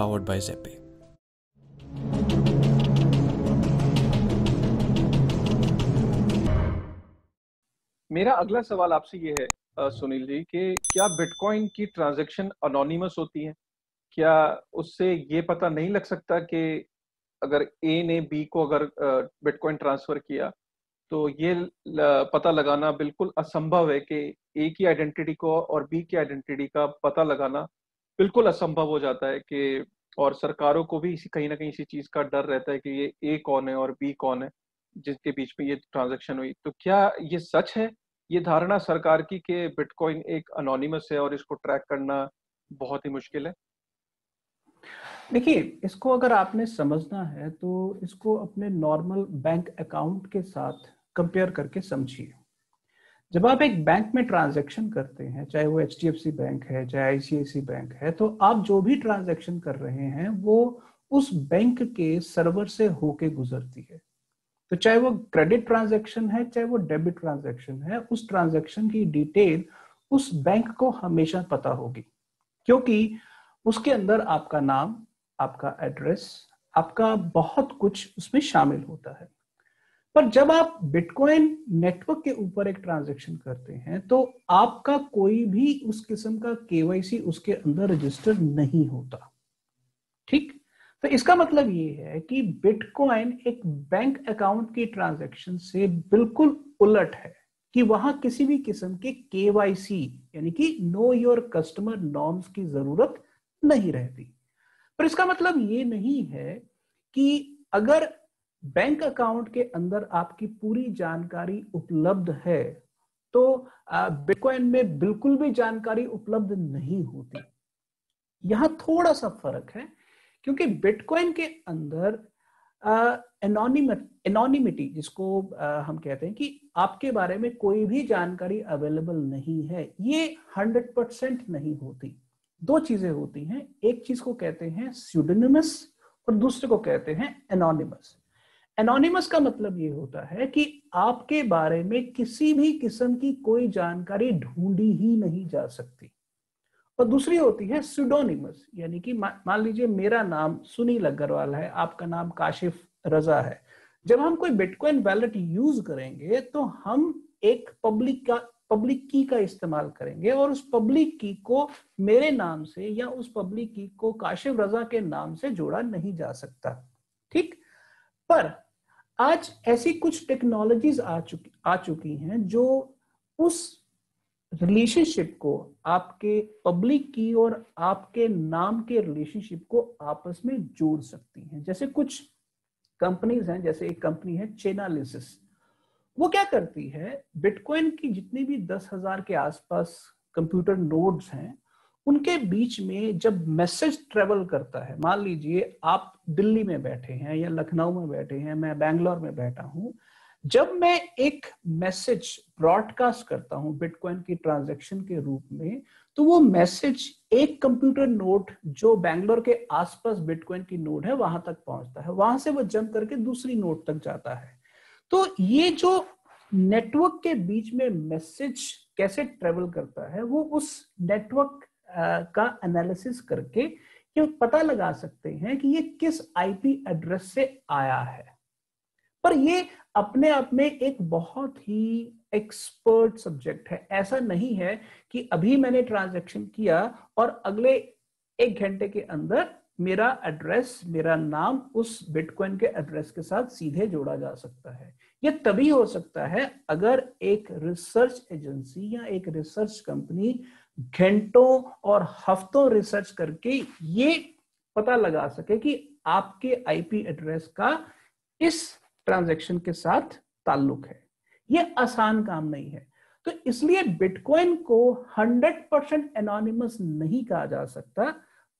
powered by Zepe. मेरा अगला सवाल आपसे ये है सुनील जी, कि क्या बिटकॉइन की ट्रांजैक्शन अनोनिमस होती है क्या उससे ये पता नहीं लग सकता कि अगर ए ने बी को अगर बिटकॉइन ट्रांसफ़र किया तो ये पता लगाना बिल्कुल असंभव है कि ए की आइडेंटिटी को और बी की आइडेंटिटी का पता लगाना बिल्कुल असंभव हो जाता है कि, और सरकारों को भी इसी, कहीं ना कहीं इसी चीज़ का डर रहता है कि ये ए कौन है और बी कौन है, जिसके बीच में ये ट्रांजेक्शन हुई। तो क्या ये सच है? ये धारणा सरकार की कि बिटकॉइन एक अनोनिमस है और इसको ट्रैक करना बहुत ही मुश्किल है? देखिए, इसको अगर आपने समझना है तो इसको अपने नॉर्मल बैंक अकाउंट के साथ कंपेयर करके समझिए। जब आप एक बैंक में ट्रांजेक्शन करते हैं, चाहे वो एचडीएफसी बैंक है, चाहे आईसीआईसी बैंक है तो आप जो भी ट्रांजेक्शन कर रहे हैं, वो उस बैंक के सर्वर से होके गुजरती है। तो चाहे वो क्रेडिट ट्रांजेक्शन है, चाहे वो डेबिट ट्रांजेक्शन है, उस ट्रांजेक्शन की डिटेल उस बैंक को हमेशा पता होगी। क्योंकि उसके अंदर आपका नाम, आपका एड्रेस आपका बहुत कुछ उसमें शामिल होता है। पर जब आप बिटकॉइन नेटवर्क के ऊपर एक ट्रांजैक्शन करते हैं तो आपका कोई भी उस किस्म का केवाईसी उसके अंदर रजिस्टर नहीं होता। ठीक? तो इसका मतलब ये है कि बिटकॉइन एक बैंक अकाउंट की ट्रांजैक्शन से बिल्कुल उलट है कि वहाँ किसी भी किस्म के केवाईसी यानी कि नो योर कस्टमर नॉर्म्स की ज़रूरत नहीं रहती। पर इसका मतलब ये नहीं है कि अगर बैंक अकाउंट के अंदर आपकी पूरी जानकारी उपलब्ध है तो बिटकॉइन में बिल्कुल भी जानकारी उपलब्ध नहीं होती। यहाँ थोड़ा सा फ़र्क है, क्योंकि बिटकॉइन के अंदर एनोनिमिटी जिसको हम कहते हैं कि आपके बारे में कोई भी जानकारी अवेलेबल नहीं है, ये हंड्रेड परसेंट नहीं होती। दो चीज़ें होती हैं, एक चीज़ को कहते हैं स्यूडोनिमस और दूसरे को कहते हैं एनोनिमस एनोनिमस का मतलब ये होता है कि आपके बारे में किसी भी किस्म की कोई जानकारी ढूंढी ही नहीं जा सकती। और दूसरी होती है सुडोनिमस यानी कि मान लीजिए मेरा नाम सुनील अग्रवाल है, आपका नाम काशिफ रजा है। जब हम कोई बिटकॉइन वैलेट यूज़ करेंगे तो हम एक पब्लिक का पब्लिक की का इस्तेमाल करेंगे और उस पब्लिक की को मेरे नाम से या उस पब्लिक की को काशिफ रजा के नाम से जोड़ा नहीं जा सकता। ठीक? पर आज ऐसी कुछ टेक्नोलॉजीज़ आ चुकी आ चुकी हैं जो उस रिलेशनशिप को, आपके पब्लिक की और आपके नाम के रिलेशनशिप को आपस में जोड़ सकती हैं। जैसे कुछ कंपनीज़ हैं, जैसे एक कंपनी है चेनालिसिस वो क्या करती है? बिटकॉइन की जितनी भी दस हज़ार के आसपास कंप्यूटर नोड्स हैं उनके बीच में जब मैसेज ट्रेवल करता है, मान लीजिए आप दिल्ली में बैठे हैं या लखनऊ में बैठे हैं, मैं बैंगलोर में बैठा हूँ, जब मैं एक मैसेज ब्रॉडकास्ट करता हूँ बिटकॉइन की ट्रांजैक्शन के रूप में तो वो मैसेज एक कंप्यूटर नोड जो बैंगलोर के आसपास बिटकॉइन की नोड है, वहाँ तक पहुँचता है। वहाँ से वो जंप करके दूसरी नोड तक जाता है। तो ये जो नेटवर्क के बीच में मैसेज कैसे ट्रेवल करता है, वो उस नेटवर्क का एनालिसिस करके ये पता लगा सकते हैं कि ये किस आईपी एड्रेस से आया है। पर ये अपने आप में एक बहुत ही एक्सपर्ट सब्जेक्ट है। ऐसा नहीं है कि अभी मैंने ट्रांजैक्शन किया और अगले एक घंटे के अंदर मेरा एड्रेस मेरा नाम उस बिटकॉइन के एड्रेस के साथ सीधे जोड़ा जा सकता है। यह तभी हो सकता है अगर एक रिसर्च एजेंसी या एक रिसर्च कंपनी घंटों और हफ्तों रिसर्च करके ये पता लगा सके कि आपके आईपी एड्रेस का इस ट्रांजैक्शन के साथ ताल्लुक है। ये आसान काम नहीं है। तो इसलिए बिटकॉइन को 100 परसेंट एनोनिमस नहीं कहा जा सकता,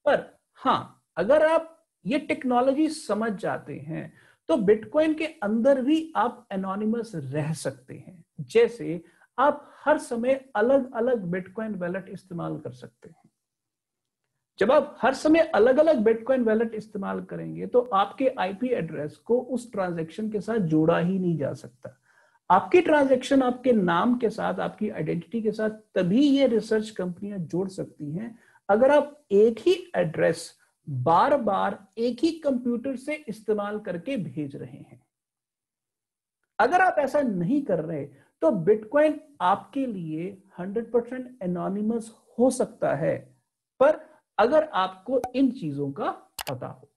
पर हाँ अगर आप ये टेक्नोलॉजी समझ जाते हैं तो बिटकॉइन के अंदर भी आप एनोनिमस रह सकते हैं। जैसे आप हर समय अलग अलग बिटकॉइन वैलेट इस्तेमाल कर सकते हैं। जब आप हर समय अलग अलग बिटकॉइन वैलेट इस्तेमाल करेंगे तो आपके आईपी एड्रेस को उस ट्रांजैक्शन के साथ जोड़ा ही नहीं जा सकता। आपकी ट्रांजैक्शन आपके नाम के साथ, आपकी आइडेंटिटी के साथ, तभी ये रिसर्च कंपनियाँ जोड़ सकती हैं। अगर आप एक ही एड्रेस बार बार एक ही कंप्यूटर से इस्तेमाल करके भेज रहे हैं। अगर आप ऐसा नहीं कर रहे तो बिटकॉइन आपके लिए 100 परसेंट एनोनिमस हो सकता है, पर अगर आपको इन चीज़ों का पता हो।